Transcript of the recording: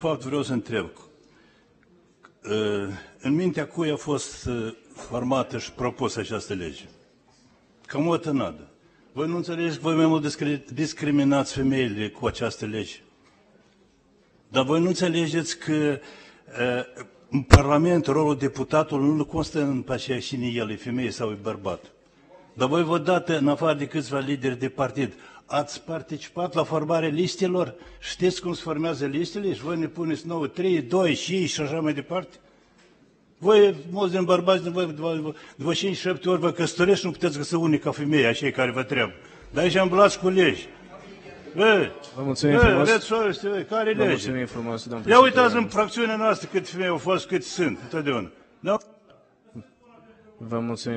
fapt vreau să întreb. Uh, în mintea cui a fost uh, formată și propusă această lege? Cam o tănadă. Voi nu înțelegeți că voi mai mult discriminați femeile cu această lege. Dar voi nu înțelegeți că uh, în Parlament rolul deputatului nu constă în aceea cine el e femeie sau e bărbat. Dar voi vă dată, în afară de câțiva lideri de partid, ați participat la formarea listelor, știți cum se formează listele și voi ne puneți 9, 3, 2, 5 și așa mai departe? Voi, mulți din bărbați, voi, după, după 5-7 ori vă căsătorești, nu puteți găsi unica femeie, aceia care vă trebuie. Dar aici am blați cu legi. Bă, vă mulțumim bă, frumos. Aveți soareste, bă, care vă lege? mulțumim frumos, domnul Ia uitați în fracțiunea noastră cât femei au fost, cât sunt, întotdeauna. Da? Vă mulțumim.